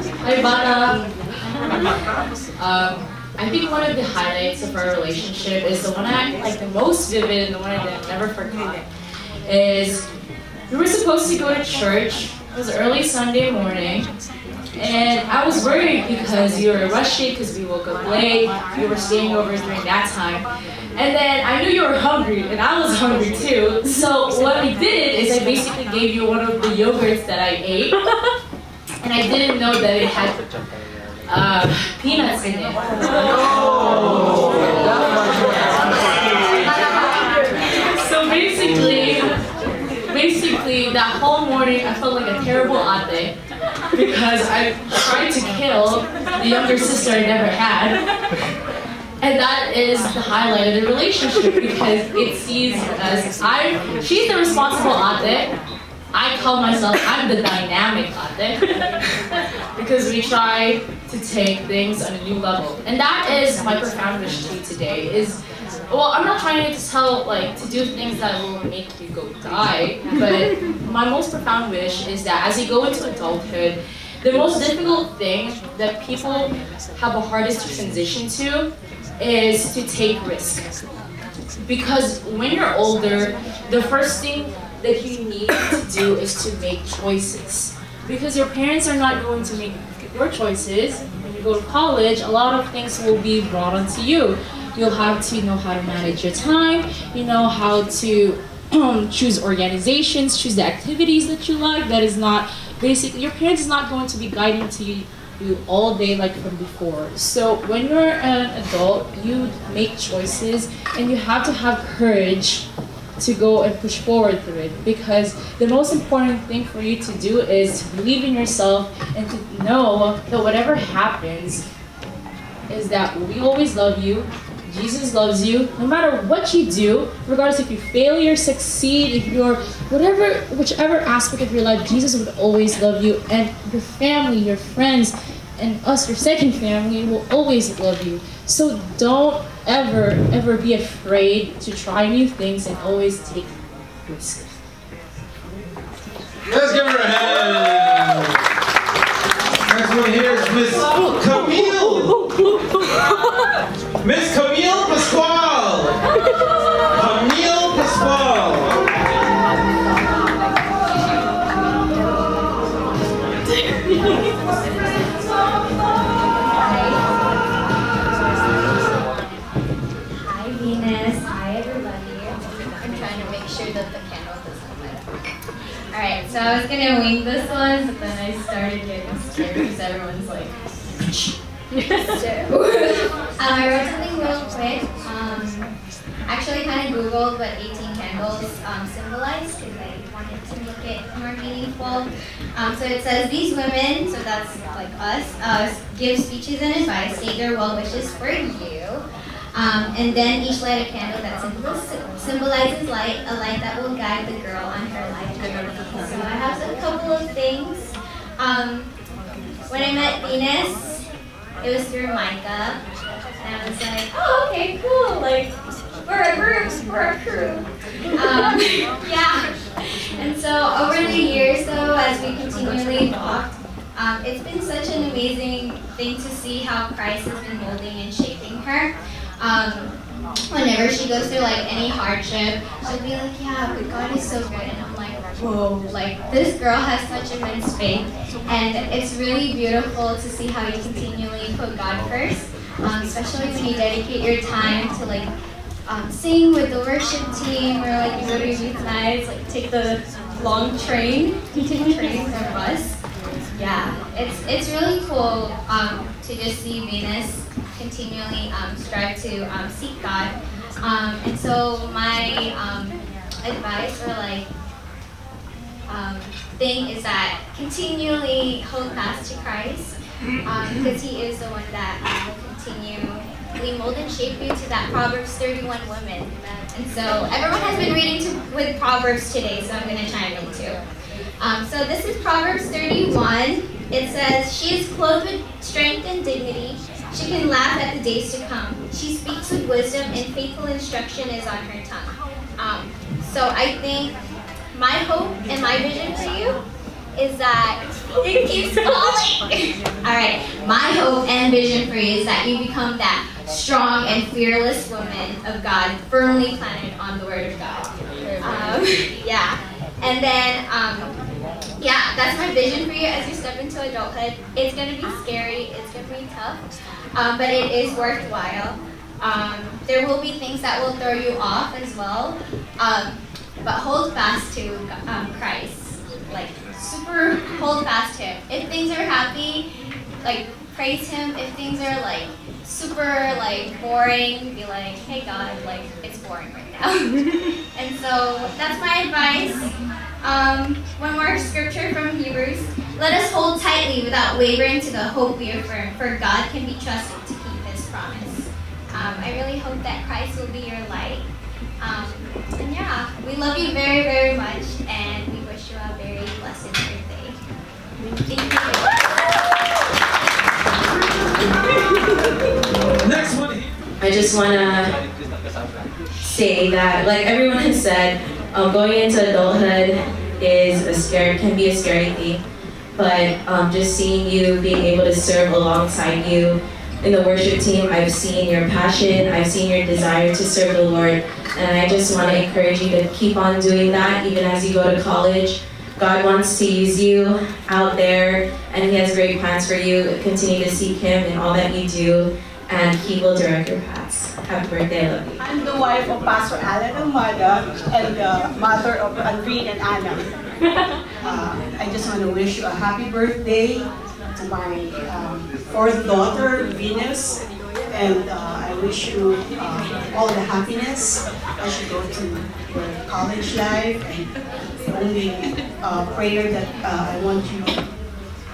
Hi, Bata. Um, I think one of the highlights of our relationship is the one I like the most vivid and the one I never forgot. Is we were supposed to go to church. It was early Sunday morning. And I was worried because you were rushy because we woke up late. You were staying over during that time. And then I knew you were hungry, and I was hungry too. So what I did is I basically gave you one of the yogurts that I ate, and I didn't know that it had uh, peanuts in it. So basically, basically that whole morning I felt like a terrible ate because I tried to kill the younger sister I never had. And that is the highlight of the relationship because it sees as I she's the responsible ate. I call myself I'm the dynamic ate because we try to take things on a new level. And that is my profound wish to you today is well, I'm not trying to tell like to do things that will make you go die, but my most profound wish is that as you go into adulthood, the most difficult thing that people have the hardest to transition to is to take risks. Because when you're older, the first thing that you need to do is to make choices. Because your parents are not going to make your choices. When you go to college, a lot of things will be brought onto you. You'll have to know how to manage your time, you know how to um, choose organizations, choose the activities that you like. That is not basically your parents is not going to be guiding to you you all day like from before. So when you're an adult, you make choices and you have to have courage to go and push forward through it because the most important thing for you to do is to believe in yourself and to know that whatever happens is that we always love you Jesus loves you no matter what you do, regardless if you fail or succeed, if you're whatever, whichever aspect of your life, Jesus would always love you, and your family, your friends, and us, your second family, will always love you. So don't ever, ever be afraid to try new things and always take risks. Let's give her a hand. Next one here is Miss Camille. Miss Camille Pasquale. Camille Pasquale. Alright, so I was gonna wing this one, but then I started getting scared because everyone's like so um, I wrote something real quick. Um, actually kind of Googled what 18 candles um, symbolize because I wanted to make it more meaningful. Um, so it says these women, so that's like us, uh, give speeches and advice, state their well wishes for you. Um, and then each light a candle that symbolizes light, a light that will guide the girl on her life journey. So I have a couple of things. Um, when I met Venus, it was through Micah, and I was like, oh, okay, cool, like, we're a group, we're a crew. Um, yeah. And so over the years, though, as we continually walked, um, it's been such an amazing thing to see how Christ has been molding and shaping her. Um, whenever she goes through like any hardship, she'll be like, yeah, but God is so good. And I'm like, whoa, like this girl has such immense faith. And it's really beautiful to see how you continually put God first, um, especially when you dedicate your time to like um, sing with the worship team or like you go to youth nights, like take the long train, take train or bus. Yeah, it's it's really cool um, to just see Venus continually um, strive to um, seek God. Um, and so my um, advice or like um, thing is that continually hold fast to Christ because He is the one that will continually mold and shape you to that Proverbs 31 woman. And so everyone has been reading to, with Proverbs today, so I'm going to chime in too. Um, so this is Proverbs 31. It says, She is clothed with strength and dignity. She can laugh at the days to come. She speaks with wisdom, and faithful instruction is on her tongue. Um, so I think my hope and my vision for you is that it keeps falling. All right, my hope and vision for you is that you become that strong and fearless woman of God, firmly planted on the Word of God. Um, yeah, and then um, yeah, that's my vision for you as you step into adulthood. It's gonna be scary, it's gonna be tough, um, but it is worthwhile. Um, there will be things that will throw you off as well, um, but hold fast to um, Christ. Like super hold fast to Him. If things are happy, like praise Him. If things are like super like boring, be like, hey God, like it's boring right now. and so that's my advice. Um, one more scripture from Hebrews. Let us hold tightly without wavering to the hope we affirm, for God can be trusted to keep his promise. Um, I really hope that Christ will be your light. Um, and yeah, we love you very, very much, and we wish you a very blessed birthday. Thank you. Next one. I just want to say that, like everyone has said, um, going into adulthood is a scary, can be a scary thing, but um, just seeing you being able to serve alongside you in the worship team, I've seen your passion, I've seen your desire to serve the Lord, and I just want to encourage you to keep on doing that even as you go to college. God wants to use you out there, and He has great plans for you. Continue to seek Him in all that you do, and He will direct your paths. Happy birthday, I love you. I'm the wife of Pastor Alan Amada and the mother of Andreen and Anna. Uh, I just want to wish you a happy birthday to my um, fourth daughter, Venus, and uh, I wish you uh, all the happiness as you go to your college life. And the only uh, prayer that uh, I want you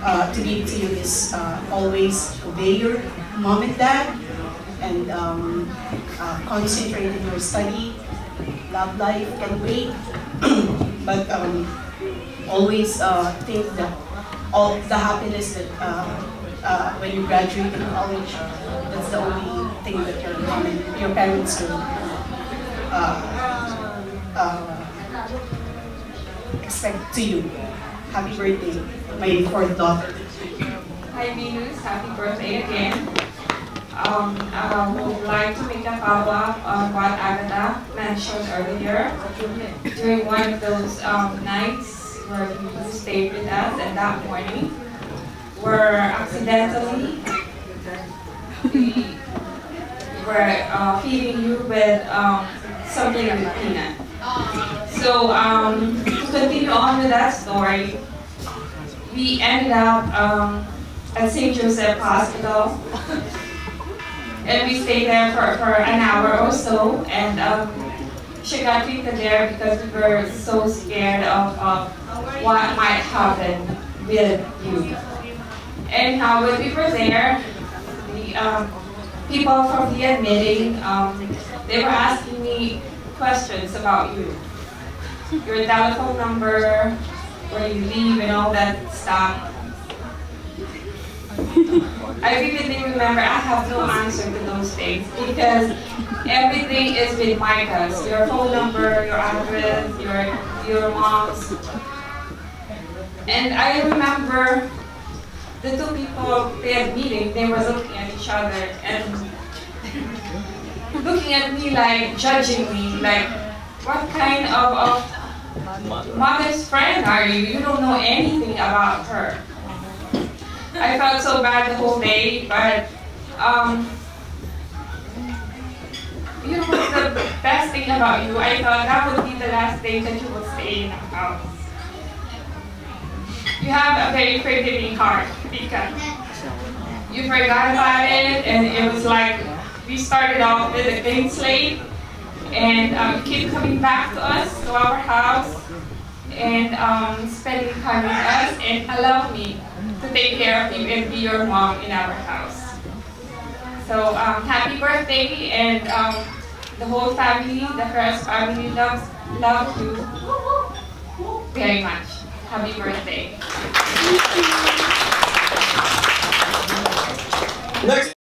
uh, to give to you is uh, always obey your mom and dad and um, concentrate in your study. Love life can wait, but um, always think that all the happiness that uh, uh, when you graduate in college, that's the only thing that your mom and your parents will uh, uh, expect to you. Happy birthday, my fourth daughter. Hi Venus, happy birthday again. Um, I would like to make a follow-up on what Agatha mentioned earlier. During one of those um, nights, where you stayed with us and that morning were accidentally we were uh, feeding you with um, something with peanut. So um, to continue on with that story, we ended up um, at St. Joseph Hospital and we stayed there for, for an hour or so and um, she got treated there because we were so scared of, of what might happen with you. And how when we were there, the um, people from the admitting, um, they were asking me questions about you. Your telephone number, where you live and all that stuff. I vividly remember I have no answer to those things because everything is with Micah's. Your phone number, your address, your your mom's and I remember the two people they had meeting, they were looking at each other and looking at me like judging me, like what kind of, of mother's friend are you? You don't know anything about her. I felt so bad the whole day, but um, you know the best thing about you? I thought that would be the last day that you would stay in the house you have a very forgiving heart because you forgot about it and it was like we started off with a clean slate and um, keep coming back to us, to our house and um, spending time with us and allow me to take care of you and be your mom in our house. So um, happy birthday and um, the whole family, the Ferris family loves, loves you very much. Happy birthday. Next.